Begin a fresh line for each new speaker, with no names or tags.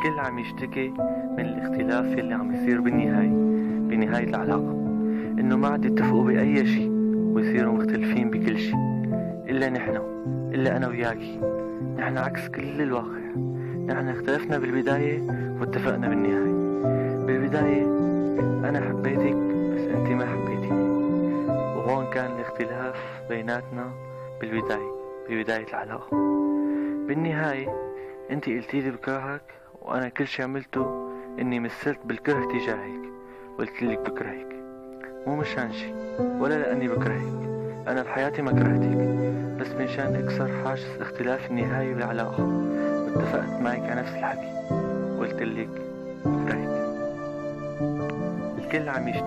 الكل عم يشتكي من الاختلاف اللي عم يصير بالنهاية بنهاية العلاقة إنه ما عاد يتفقوا بأي شيء ويصيروا مختلفين بكل شيء إلا نحن إلا أنا وياكي. نحن عكس كل الواقع. نحن اختلفنا بالبداية واتفقنا بالنهاية. بالبداية أنا حبيتك بس أنت ما حبيتيني. وهون كان الاختلاف بيناتنا بالبداية ببداية العلاقة. بالنهاية أنت قلتيلي بكرهك وأنا كل شي عملته إني مثلت بالكره تجاهك قلت لك بكرهك. مو مشان شي ولا لأني بكرهك. أنا بحياتي ما كرهتك. بس مشان أكسر حاجز اختلاف النهائي بالعلاقة واتفقت معك على نفس الحكي قلت لك بكرهك. الكل عم يشتكي.